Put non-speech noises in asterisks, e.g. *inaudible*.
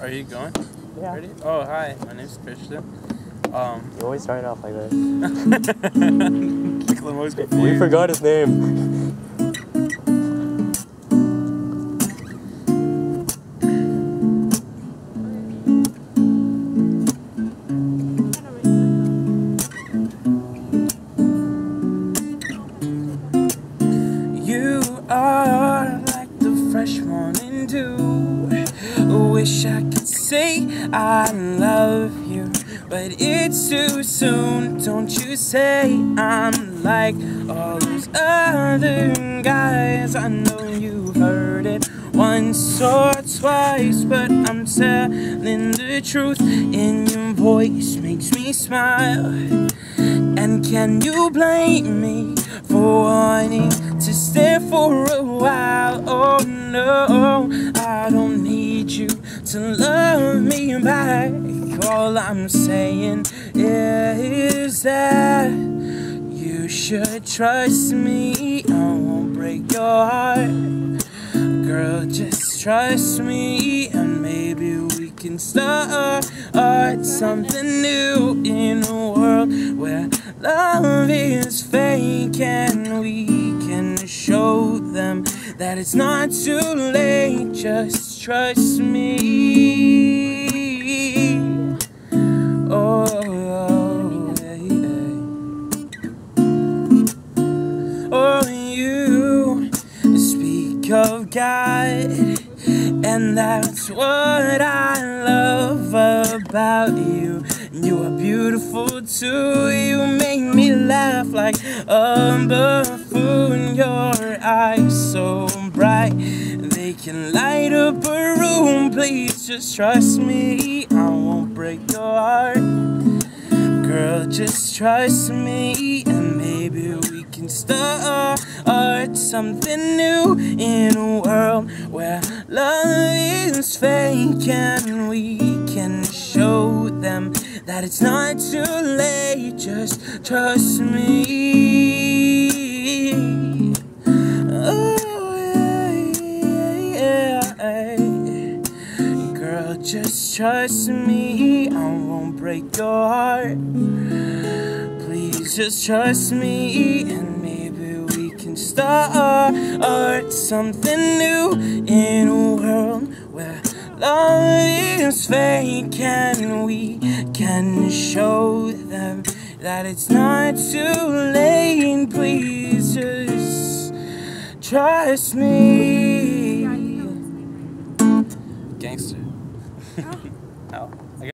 Are you going? Yeah. Ready? Oh, hi. My name's Christian. Um, You always start off like that. like the most We forgot his name. Wish I could say I love you, but it's too soon. Don't you say I'm like all those other guys. I know you've heard it once or twice, but I'm telling the truth. In your voice makes me smile. And can you blame me for wanting to stay for a while? Oh no, I All I'm saying is that you should trust me. I won't break your heart. Girl, just trust me, and maybe we can start something new in a world where love is fake, and we can show them that it's not too late. Just trust me. Of God, and that's what I love about you. You are beautiful too. You make me laugh like a buffoon. Your eyes so bright, they can light up a room. Please just trust me. I won't break your heart. Girl, just trust me, and maybe we can start something new in a world where love is fake, and we can show them that it's not too late. Just trust me. Oh. Girl, just trust me. I won't break your heart. Please just trust me, start something new in a world where love is fake, and we can show them that it's not too late. Please just trust me. Gangster. *laughs* oh.